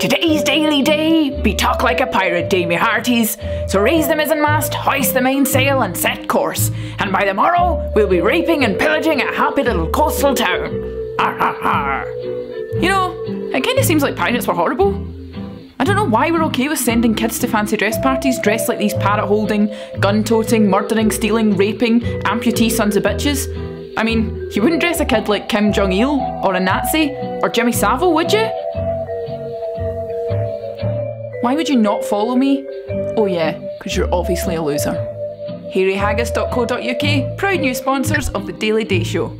Today's daily day be talk like a pirate day, me hearties. So raise the mizzen mast, hoist the mainsail, and set course. And by the morrow, we'll be raping and pillaging a happy little coastal town. Ar. You know, it kind of seems like pirates were horrible. I don't know why we're okay with sending kids to fancy dress parties dressed like these parrot holding, gun toting, murdering, stealing, raping, amputee sons of bitches. I mean, you wouldn't dress a kid like Kim Jong il, or a Nazi, or Jimmy Savile, would you? Why would you not follow me? Oh yeah, because you're obviously a loser. HairyHaggis.co.uk, proud new sponsors of the Daily Day Show.